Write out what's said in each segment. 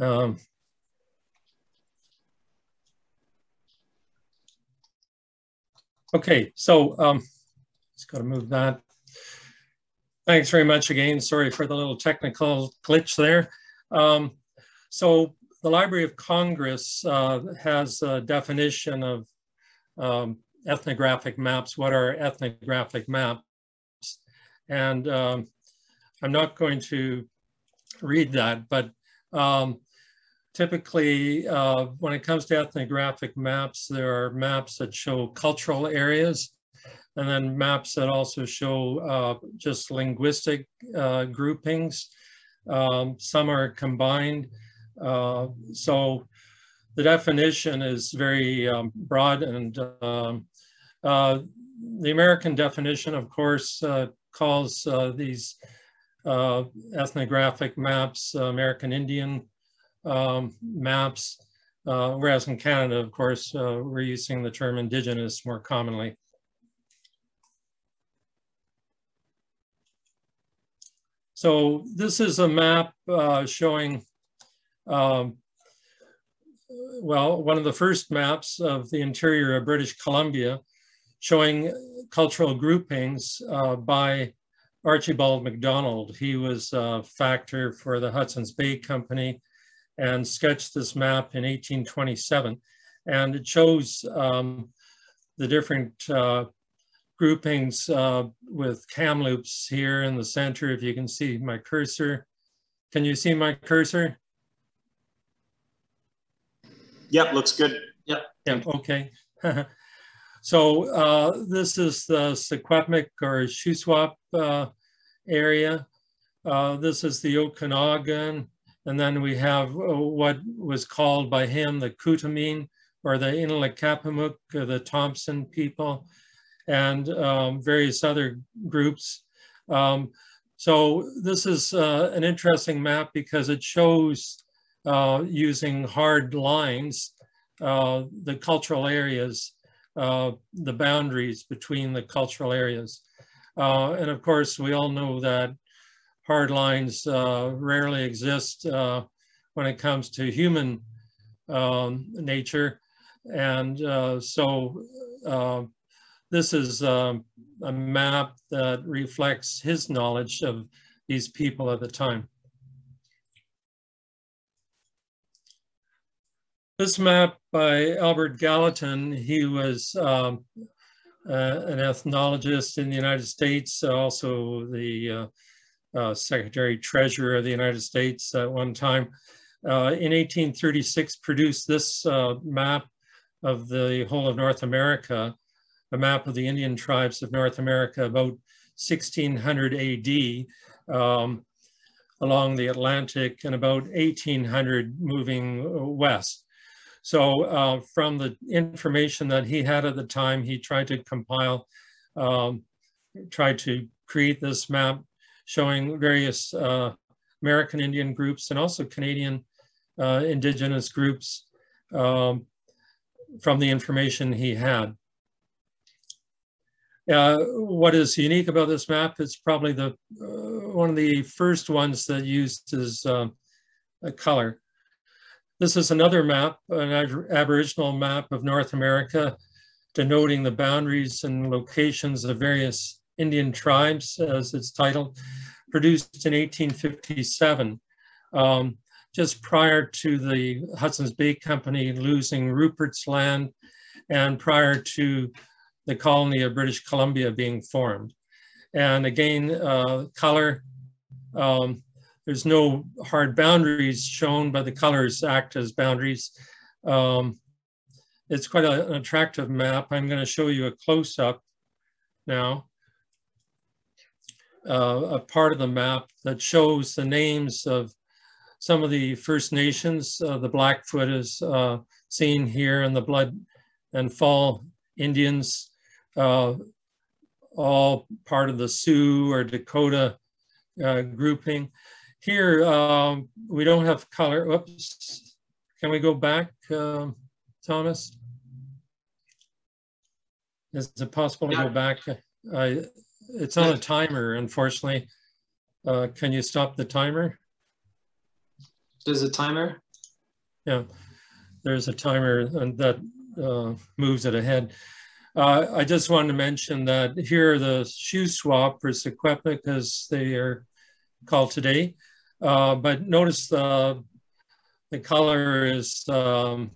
Um, okay, so um, just got to move that. Thanks very much again. Sorry for the little technical glitch there. Um, so the Library of Congress uh, has a definition of um, ethnographic maps. What are ethnographic maps? And um, I'm not going to read that, but um, typically uh, when it comes to ethnographic maps, there are maps that show cultural areas and then maps that also show uh, just linguistic uh, groupings. Um, some are combined. Uh, so the definition is very um, broad and um, uh, the American definition, of course, uh, calls uh, ethnographic maps American Indian um, maps, whereas in Canada, of course, we're using the term indigenous more commonly. So this is a map uh, showing, um, well, one of the first maps of the interior of British Columbia showing cultural groupings uh, by Archibald MacDonald. He was a factor for the Hudson's Bay Company and sketched this map in 1827. And it shows um, the different uh, groupings uh, with Kamloops here in the center, if you can see my cursor. Can you see my cursor? Yep, looks good. Yep. Yeah, okay. so uh, this is the Secwepemc or Shuswap uh, area. Uh, this is the Okanagan. And then we have uh, what was called by him the Kootamin or the Inalakapamuk, the Thompson people and um, various other groups. Um, so this is uh, an interesting map because it shows uh, using hard lines uh, the cultural areas, uh, the boundaries between the cultural areas. Uh, and of course, we all know that hard lines uh, rarely exist when it comes to human um, nature. And so this is um, a map that reflects his knowledge of these people at the time. This map by Albert Gallatin, he was um, uh, an ethnologist in the United States, also the uh, uh, Secretary Treasurer of the United States at one time. Uh, in 1836 produced this uh, map of the whole of North America a map of the Indian tribes of North America about 1600 AD um, along the Atlantic and about 1800 moving west. So uh, from the information that he had at the time, he tried to compile, um, tried to create this map showing various uh, American Indian groups and also Canadian uh, indigenous groups um, from the information he had. Uh, what is unique about this map is probably the uh, one of the first ones that uses uh, a color. This is another map, an Aboriginal map of North America, denoting the boundaries and locations of various Indian tribes, as it's titled, produced in 1857, um, just prior to the Hudson's Bay Company losing Rupert's Land and prior to the colony of British Columbia being formed. And again, uh, color, um, there's no hard boundaries shown, but the colors act as boundaries. Um, it's quite a, an attractive map. I'm going to show you a close-up now. Uh, a part of the map that shows the names of some of the First Nations. Uh, the Blackfoot is uh, seen here and the Blood and Fall Indians uh, all part of the Sioux or Dakota uh, grouping. Here, um, we don't have color. Oops. Can we go back, um, Thomas? Is it possible to yeah. go back? I, it's on a timer, unfortunately. Uh, can you stop the timer? There's a timer? Yeah, there's a timer and that uh, moves it ahead. Uh, I just wanted to mention that here the Shuswap for Secwepemc as they are called today. Uh, but notice the, the color is, um,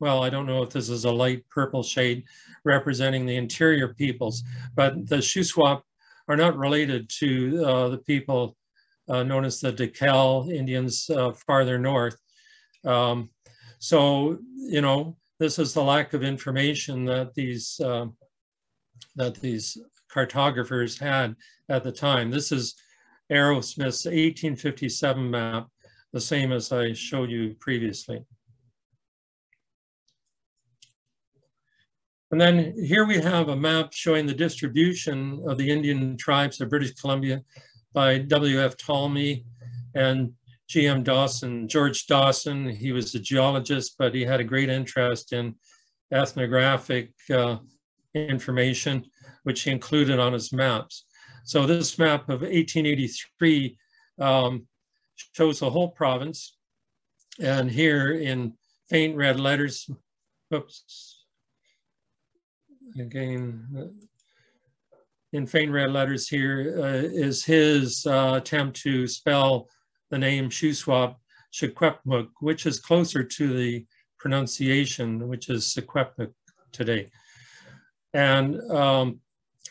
well, I don't know if this is a light purple shade representing the interior peoples, but the Shuswap are not related to uh, the people uh, known as the Dakel Indians uh, farther north. Um, so, you know, this is the lack of information that these uh, that these cartographers had at the time. This is Arrowsmith's 1857 map, the same as I showed you previously. And then here we have a map showing the distribution of the Indian tribes of British Columbia by W.F. Tolmie and G.M. Dawson, George Dawson, he was a geologist, but he had a great interest in ethnographic uh, information, which he included on his maps. So this map of 1883 um, shows the whole province. And here in faint red letters, oops, again, in faint red letters here uh, is his uh, attempt to spell the name Shuswap Secwepemc, which is closer to the pronunciation, which is Secwepemc today. And um,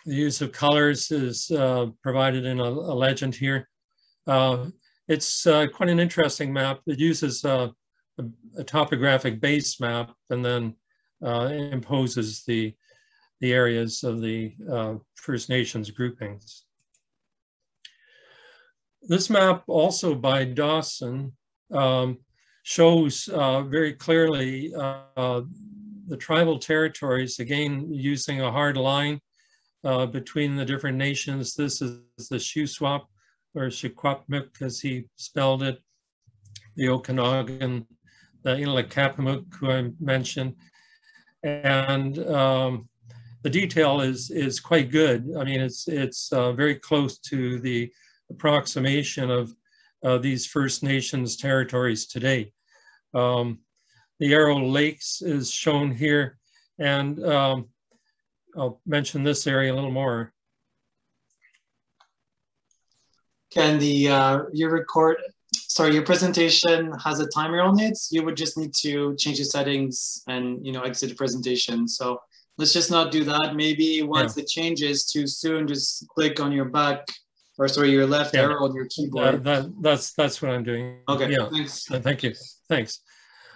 the use of colors is uh, provided in a, a legend here. Uh, it's uh, quite an interesting map. It uses a, a topographic base map and then uh, imposes the, the areas of the uh, First Nations groupings. This map also by Dawson um, shows uh, very clearly uh, the tribal territories, again, using a hard line uh, between the different nations. This is the Shuswap or Secwepemc as he spelled it, the Okanagan, the Inalakapamuk who I mentioned. And um, the detail is, is quite good. I mean, it's, it's uh, very close to the approximation of uh, these First Nations territories today. Um, the Arrow Lakes is shown here, and um, I'll mention this area a little more. Can the, uh, your record, sorry, your presentation has a timer on it. You would just need to change the settings and, you know, exit the presentation. So let's just not do that. Maybe once yeah. it changes too soon, just click on your back or sorry, your left yeah. arrow on your keyboard. Uh, that, that's that's what I'm doing. Okay. Yeah. Thanks. Uh, thank you. Thanks.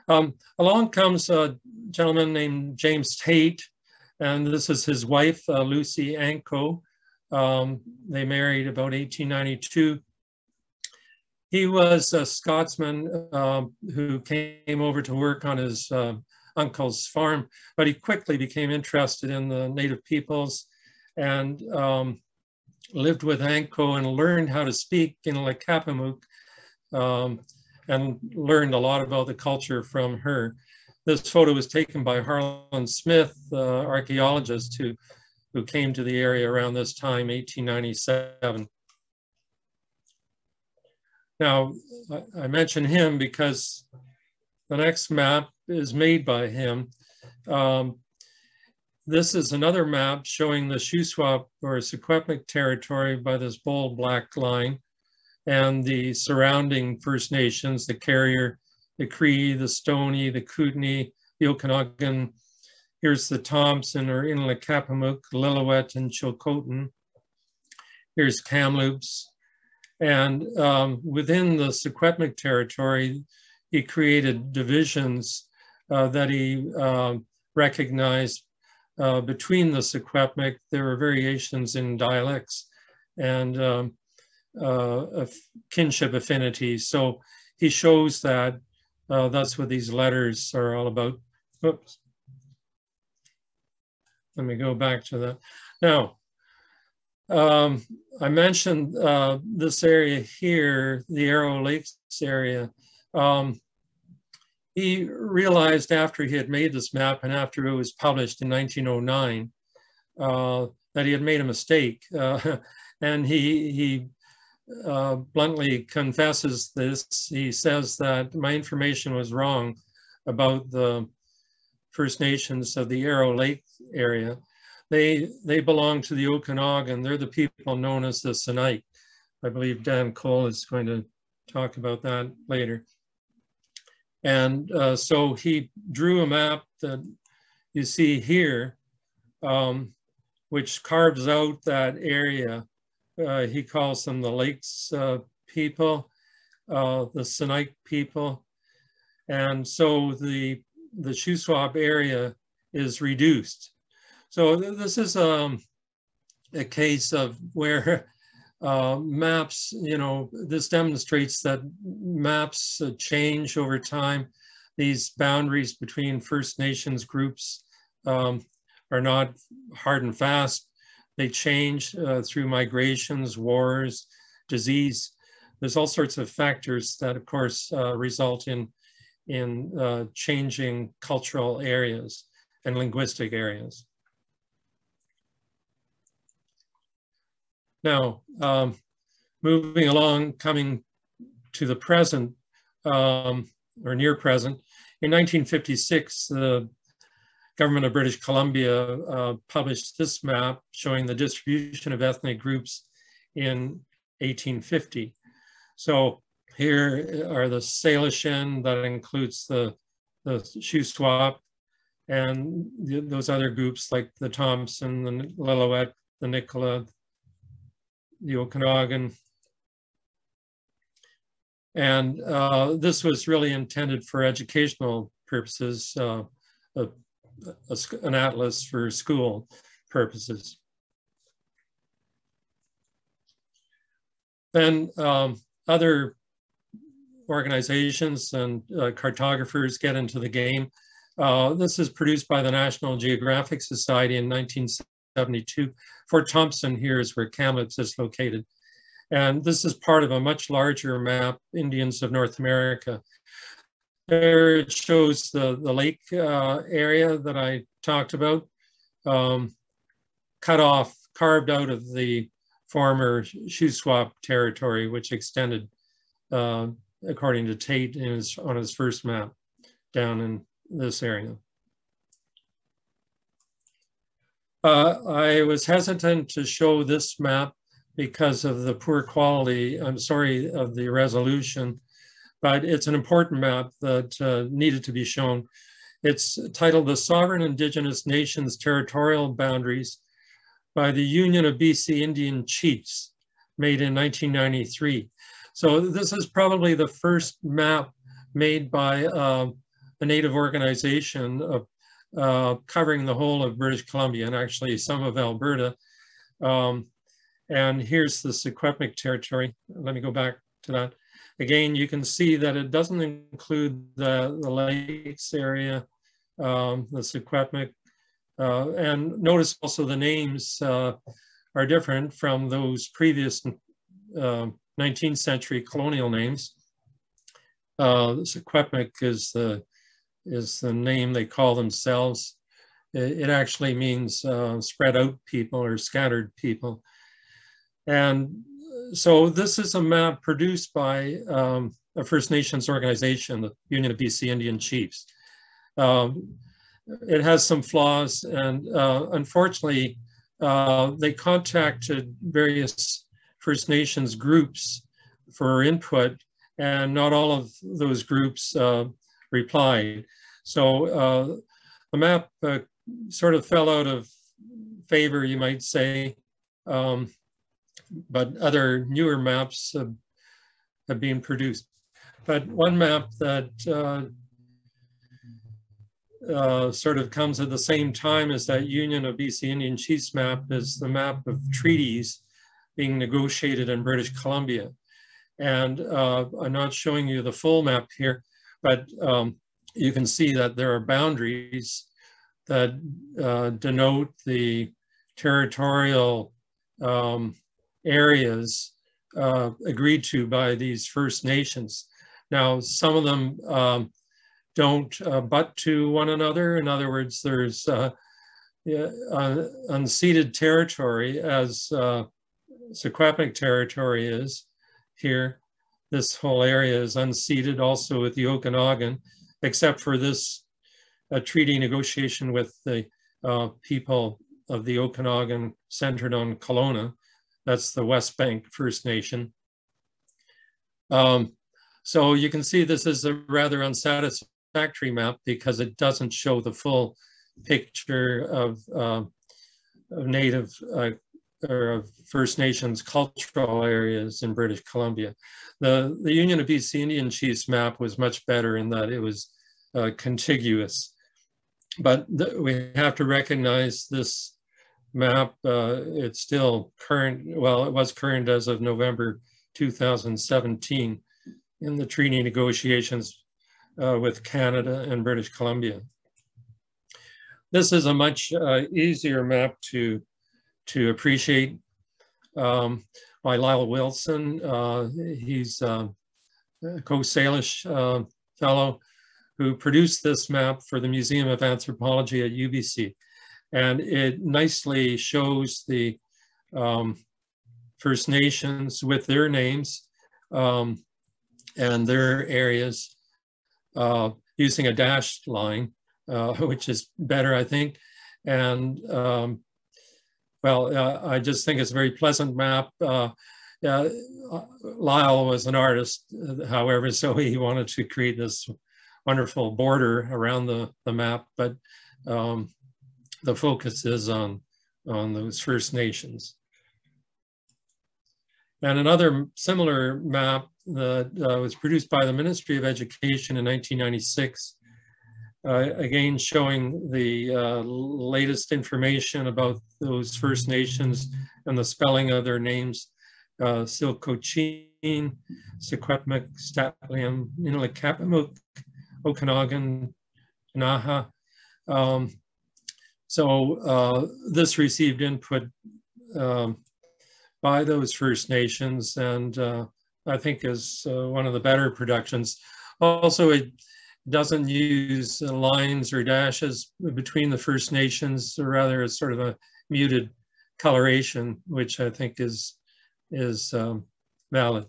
Um, along comes a gentleman named James Teit, and this is his wife, uh, Lucy Antko. Um, they married about 1892. He was a Scotsman uh, who came over to work on his uh, uncle's farm, but he quickly became interested in the native peoples and um, lived with Antko and learned how to speak in Lekapamuk um, and learned a lot about the culture from her. This photo was taken by Harlan Smith, uh, archaeologist who, who came to the area around this time, 1897. Now, I, mention him because the next map is made by him. Um, this is another map showing the Shuswap or Secwepemc territory by this bold black line and the surrounding First Nations, the Carrier, the Cree, the Stoney, the Kootenai, the Okanagan. Here's the Thompson or Inalakapamuk, Lillooet, and Chilcotin. Here's Kamloops. And um, within the Secwepemc territory, he created divisions uh, that he uh, recognized uh, between the Secwepemc, there are variations in dialects and um, uh, kinship affinities. So he shows that uh, that's what these letters are all about. Oops. Let me go back to that. Now, um, I mentioned uh, this area here, the Arrow Lakes area. Um, he realized after he had made this map and after it was published in 1909 uh, that he had made a mistake. Uh, and he, he uh, bluntly confesses this. He says that my information was wrong about the First Nations of the Arrow Lake area. They, they belong to the Okanagan. They're the people known as the Sinixt. I believe Dan Cole is going to talk about that later. And uh, so he drew a map that you see here, um, which carves out that area. Uh, he calls them the Lakes uh, people, uh, the Sinixt people. And so the, the Shuswap area is reduced. So this is um, a case of where uh, maps, you know, this demonstrates that maps uh, change over time. These boundaries between First Nations groups um, are not hard and fast. They change uh, through migrations, wars, disease. There's all sorts of factors that, of course, uh, result in, in uh, changing cultural areas and linguistic areas. Now, um, moving along, coming to the present, um, or near present, in 1956, the government of British Columbia uh, published this map showing the distribution of ethnic groups in 1850. So here are the Salishan, that includes the, the Shuswap, and those other groups like the Thompson, the Lillooet, the Nicola, the Okanagan. And uh, this was really intended for educational purposes, uh, a, an atlas for school purposes. Then um, other organizations and uh, cartographers get into the game. Uh, this is produced by the National Geographic Society in 1972. Fort Thompson here is where Kamloops is located. And this is part of a much larger map, Indians of North America. There it shows the, the lake uh, area that I talked about, um, cut off, carved out of the former Shuswap territory, which extended, uh, according to Teit his, on his first map, down in this area. Uh, I was hesitant to show this map because of the poor quality, I'm sorry, of the resolution, but it's an important map that uh, needed to be shown. It's titled The Sovereign Indigenous Nations Territorial Boundaries by the Union of BC Indian Chiefs, made in 1993. So this is probably the first map made by uh, a Native organization of uh, covering the whole of British Columbia and actually some of Alberta. Um, and here's the Secwepemc territory. Let me go back to that. Again, you can see that it doesn't include the, the lakes area, um, the Secwepemc. Uh, and notice also the names uh, are different from those previous 19th um, century colonial names. Uh, Secwepemc is the is the name they call themselves. It, it actually means uh, spread out people or scattered people. And so this is a map produced by um, a First Nations organization, the Union of BC Indian Chiefs. Um, it has some flaws and uh, unfortunately, uh, they contacted various First Nations groups for input and not all of those groups uh, replied. So uh, the map uh, sort of fell out of favor, you might say, um, but other newer maps have, have, been produced. But one map that uh, uh, sort of comes at the same time as that Union of BC Indian Chiefs map is the map of treaties being negotiated in British Columbia. And uh, I'm not showing you the full map here, but um, you can see that there are boundaries that uh, denote the territorial um, areas uh, agreed to by these First Nations. Now, some of them um, don't uh, butt to one another. In other words, there's uh, unceded territory as uh, territory is, here. This whole area is unceded also with the Okanagan, except for this uh, treaty negotiation with the uh, people of the Okanagan centered on Kelowna. That's the West Bank First Nation. Um, so you can see this is a rather unsatisfactory map because it doesn't show the full picture of, uh, of Native uh, or of First Nations cultural areas in British Columbia. The, the Union of BC Indian Chiefs map was much better in that it was uh, contiguous. But we have to recognize this map, uh, it's still current, well, it was current as of November 2017 in the treaty negotiations uh, with Canada and British Columbia. This is a much uh, easier map to, to appreciate um, by Lyle Wilson. Uh, he's uh, a Coast Salish uh, fellow who produced this map for the Museum of Anthropology at UBC. And it nicely shows the um, First Nations with their names um, and their areas uh, using a dashed line, uh, which is better, I think. And um, well, uh, I just think it's a very pleasant map. Uh, Lyle was an artist, however, so he wanted to create this wonderful border around the, the map, but um, the focus is on, on those First Nations. And another similar map that uh, was produced by the Ministry of Education in 1996, uh, again showing the uh, latest information about those First Nations and the spelling of their names, uh, Silcochin, Secwepemc, St'át'imc, Nilek'apamuk, Okanagan, Naha. Um, so uh, this received input um, by those First Nations and uh, I think is uh, one of the better productions. Also, it doesn't use lines or dashes between the First Nations, or rather it's sort of a muted coloration, which I think is, is um, valid.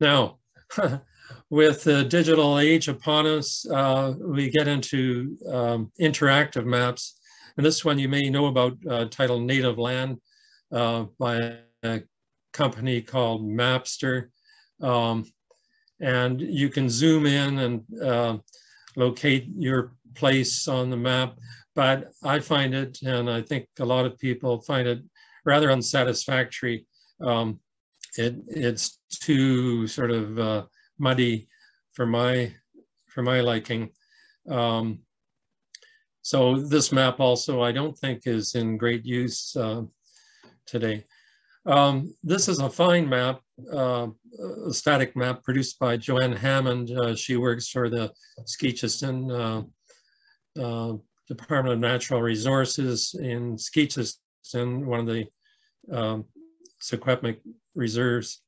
Now, with the digital age upon us, uh, we get into um, interactive maps. And this one you may know about uh, titled Native Land uh, by a company called Mapster. Um, and you can zoom in and uh, locate your place on the map. But I find it, and I think a lot of people find it rather unsatisfactory. Um, it, it's too sort of uh, muddy for my for my liking. Um, so this map also I don't think is in great use uh, today. Um, this is a fine map, uh, a static map produced by Joanne Hammond. Uh, she works for the Skeetchestn uh, uh, Department of Natural Resources in Skeetchestn, one of the um, Secwepemc reserves.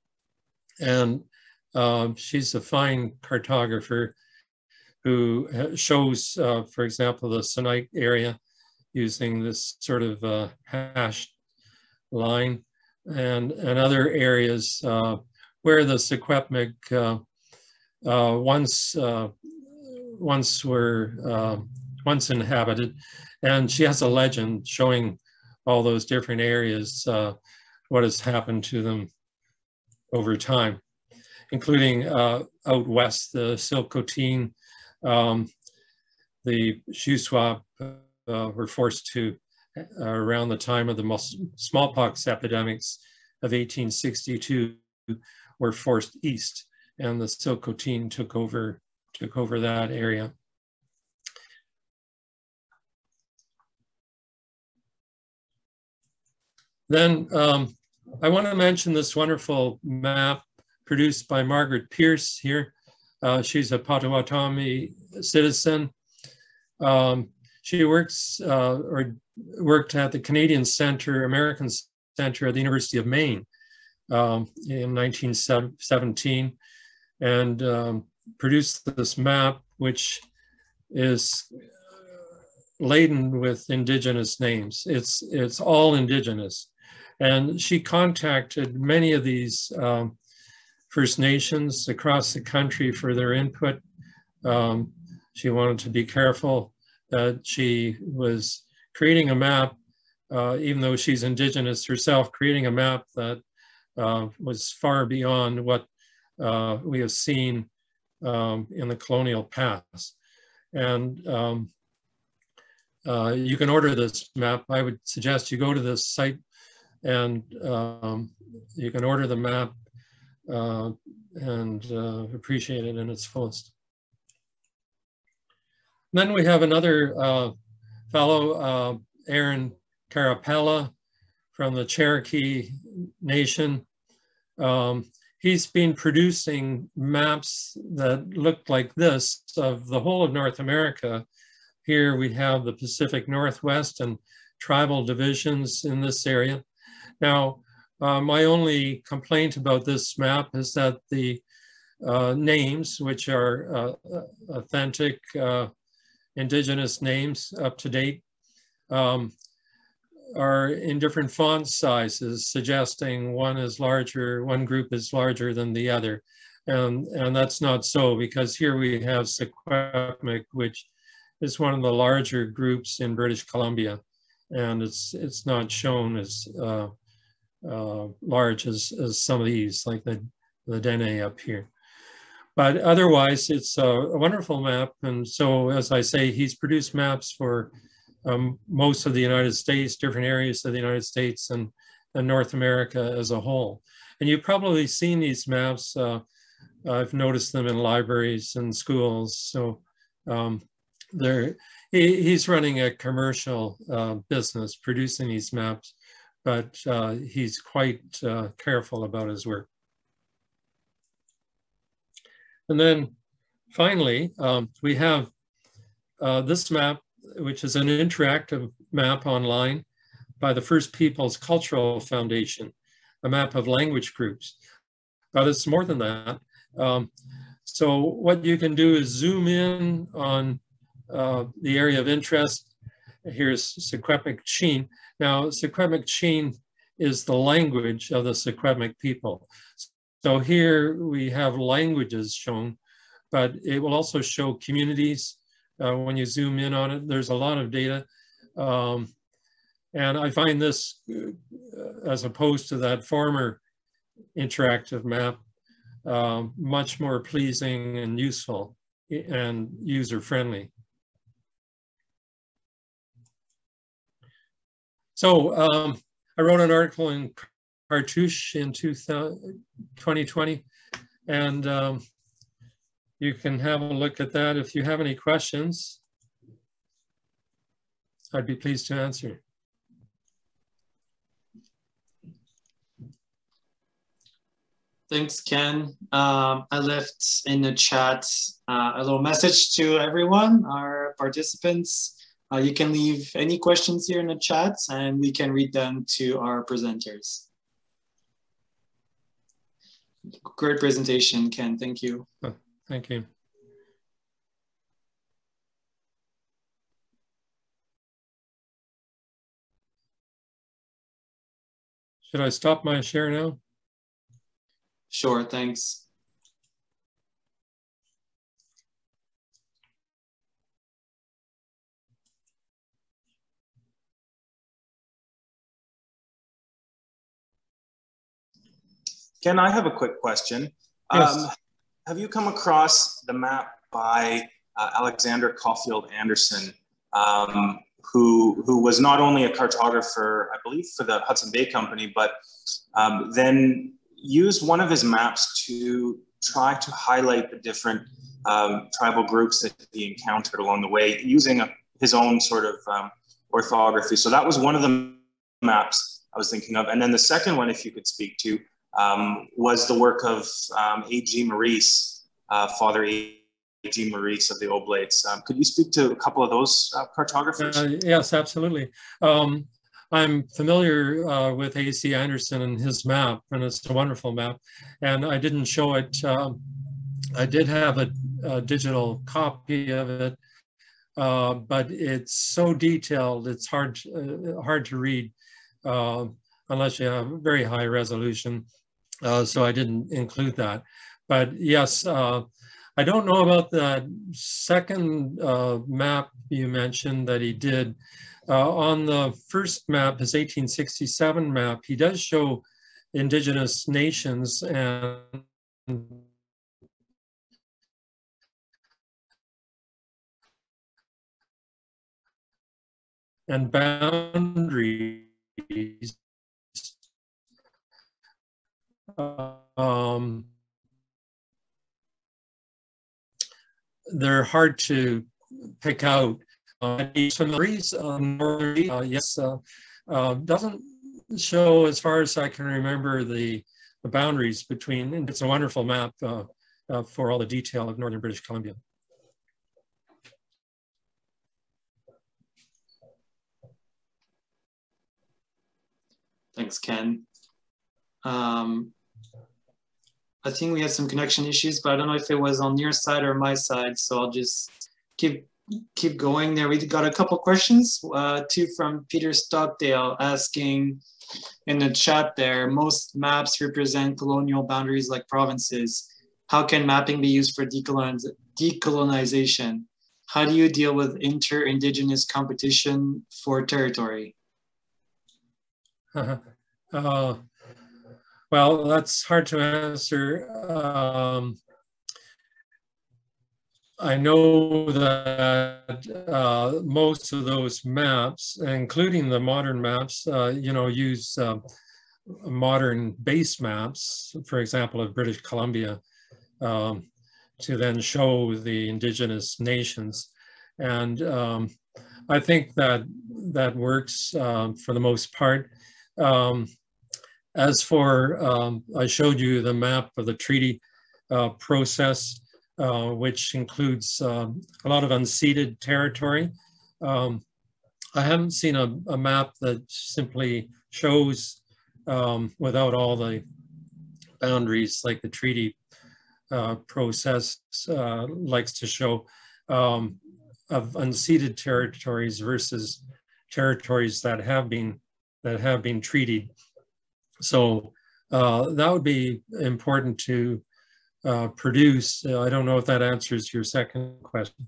And uh, she's a fine cartographer who shows, uh, for example, the Sinixt area using this sort of uh, hashed line and, and other areas uh, where the Secwepemc uh, uh, once, once were once inhabited. And she has a legend showing all those different areas, what has happened to them over time including uh, out west, the Silcochin, um, the Shuswap uh, were forced to, uh, around the time of the smallpox epidemics of 1862, were forced east, and the Silcochin took over, took over that area. Then um, I want to mention this wonderful map produced by Margaret Pearce here. Uh, she's a Potawatomi citizen. Um, she works uh, or worked at the Canadian Center, American Center at the University of Maine um, in 1917 and um, produced this map, which is laden with indigenous names. It's, it's all indigenous. And she contacted many of these um, First Nations across the country for their input. Um, she wanted to be careful that she was creating a map, uh, even though she's Indigenous herself, creating a map that uh, was far beyond what uh, we have seen um, in the colonial past. And um, uh, you can order this map. I would suggest you go to this site and um, you can order the map uh, and uh, appreciate it in its fullest. then we have another uh, fellow, uh, Aaron Carapella from the Cherokee Nation. Um, he's been producing maps that looked like this of the whole of North America. Here we have the Pacific Northwest and tribal divisions in this area. Now, uh, my only complaint about this map is that the uh, names, which are uh, authentic uh, indigenous names up to date, um, are in different font sizes, suggesting one is larger, one group is larger than the other. And, and that's not so because here we have Secwepemc, which is one of the larger groups in British Columbia. And it's, it's not shown as uh, large as, as some of these, like the, the Dene up here. But otherwise, it's a, a wonderful map. And so, as I say, he's produced maps for um, most of the United States, different areas of the United States and, and North America as a whole. And you've probably seen these maps. Uh, I've noticed them in libraries and schools. So um, he, he's running a commercial uh, business producing these maps, but uh, he's quite uh, careful about his work. And then finally, um, we have uh, this map which is an interactive map online by the First Peoples Cultural Foundation, a map of language groups. But it's more than that. Um, so what you can do is zoom in on uh, the area of interest. Here's Secwepemctsin. Now, Secwepemctsin is the language of the Secwepemc people. So here we have languages shown, but it will also show communities, uh, when you zoom in on it. There's a lot of data. Um, and I find this, uh, as opposed to that former interactive map, um, much more pleasing and useful and user-friendly. So um, I wrote an article in Cartouche in 2020, and um, you can have a look at that. If you have any questions, I'd be pleased to answer. Thanks, Ken. Um, I left in the chat uh, a little message to everyone, our participants. Uh, you can leave any questions here in the chat and we can read them to our presenters. Great presentation, Ken. Thank you. Thank you. Should I stop my share now? Sure, thanks. Ken, I have a quick question. Yes. Um, have you come across the map by uh, Alexander Caulfield Anderson, um, who, who was not only a cartographer, I believe, for the Hudson Bay Company, but um, then used one of his maps to try to highlight the different um, tribal groups that he encountered along the way using a, his own sort of um, orthography. So that was one of the maps I was thinking of. And then the second one, if you could speak to, um, was the work of um, A.G. Morice, uh, Father A.G. Morice of the Oblates. Um, could you speak to a couple of those uh, cartographers? Uh, yes, absolutely. Um, I'm familiar uh, with A.C. Anderson and his map, and it's a wonderful map. And I didn't show it. Um, I did have a, a, digital copy of it, uh, but it's so detailed, it's hard, uh, hard to read. Unless you have very high resolution. Uh, so I didn't include that. But yes, uh, I don't know about the second uh, map you mentioned that he did. Uh, on the first map, his 1867 map, he does show indigenous nations and and boundaries. Um, they're hard to pick out. Uh, um, uh, yes, uh, uh, doesn't show as far as I can remember the, the boundaries between, and it's a wonderful map uh, uh, for all the detail of Northern British Columbia. Thanks, Ken. Um, I think we had some connection issues, but I don't know if it was on your side or my side. So I'll just keep keep going there. We got a couple questions. Uh, two from Peter Stockdale asking in the chat there, most maps represent colonial boundaries like provinces. How can mapping be used for decolonization? How do you deal with inter-indigenous competition for territory? Uh, well, that's hard to answer. Um, I know that uh, most of those maps, including the modern maps, uh, you know, use uh, modern base maps, for example, of British Columbia, um, to then show the indigenous nations. And um, I think that that works um, for the most part. Um, as for, um, I showed you the map of the treaty uh, process, uh, which includes um, a lot of unceded territory. Um, I haven't seen a, a, map that simply shows um, without all the boundaries like the treaty uh, process uh, likes to show um, of unceded territories versus territories that have been that have been treated. So uh, that would be important to uh, produce. Uh, I don't know if that answers your second question.